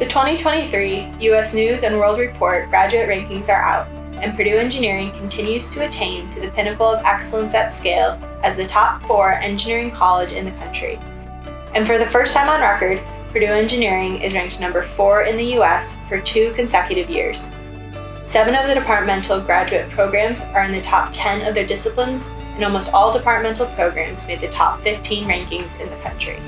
The 2023 U.S. News and World Report graduate rankings are out, and Purdue Engineering continues to attain to the pinnacle of excellence at scale as the top four engineering college in the country. And for the first time on record, Purdue Engineering is ranked number four in the US for two consecutive years. Seven of the departmental graduate programs are in the top 10 of their disciplines, and almost all departmental programs made the top 15 rankings in the country.